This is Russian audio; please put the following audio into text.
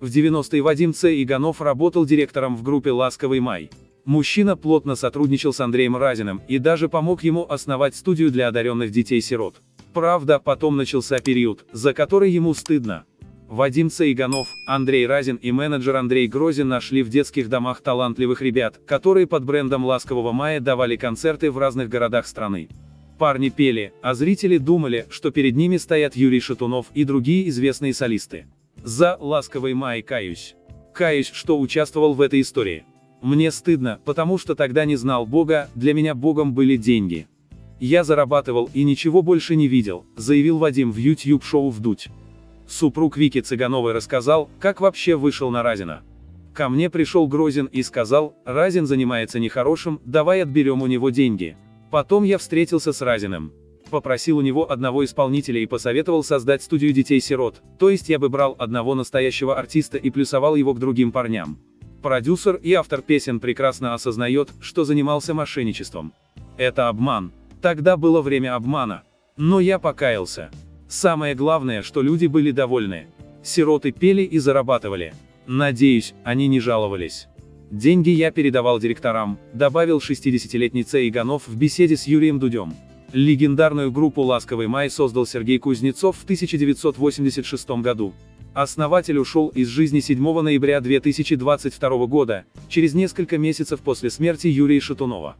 В 90-е Вадим Ц. Иганов работал директором в группе «Ласковый май». Мужчина плотно сотрудничал с Андреем Разиным и даже помог ему основать студию для одаренных детей-сирот. Правда, потом начался период, за который ему стыдно. Вадим Цаиганов, Андрей Разин и менеджер Андрей Грозин нашли в детских домах талантливых ребят, которые под брендом «Ласкового мая» давали концерты в разных городах страны. Парни пели, а зрители думали, что перед ними стоят Юрий Шатунов и другие известные солисты. За «Ласковый май» каюсь. Каюсь, что участвовал в этой истории. Мне стыдно, потому что тогда не знал Бога, для меня Богом были деньги. Я зарабатывал и ничего больше не видел, заявил Вадим в YouTube-шоу «Вдуть». Супруг Вики Цыгановой рассказал, как вообще вышел на Разина. Ко мне пришел Грозин и сказал, Разин занимается нехорошим, давай отберем у него деньги. Потом я встретился с Разиным попросил у него одного исполнителя и посоветовал создать студию детей-сирот, то есть я бы брал одного настоящего артиста и плюсовал его к другим парням. Продюсер и автор песен прекрасно осознает, что занимался мошенничеством. Это обман. Тогда было время обмана. Но я покаялся. Самое главное, что люди были довольны. Сироты пели и зарабатывали. Надеюсь, они не жаловались. Деньги я передавал директорам, добавил 60-летний Ц. В беседе с Юрием Дудем. Легендарную группу «Ласковый май» создал Сергей Кузнецов в 1986 году. Основатель ушел из жизни 7 ноября 2022 года, через несколько месяцев после смерти Юрия Шатунова.